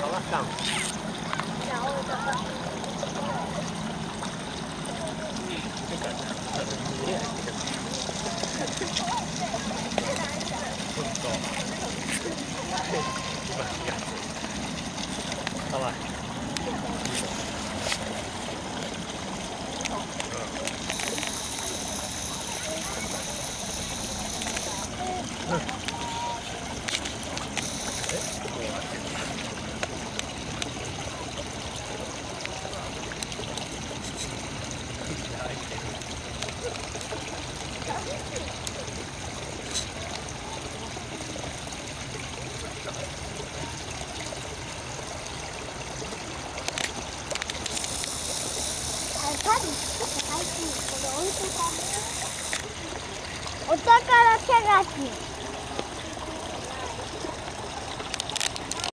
好了，讲。讲。お宝探し。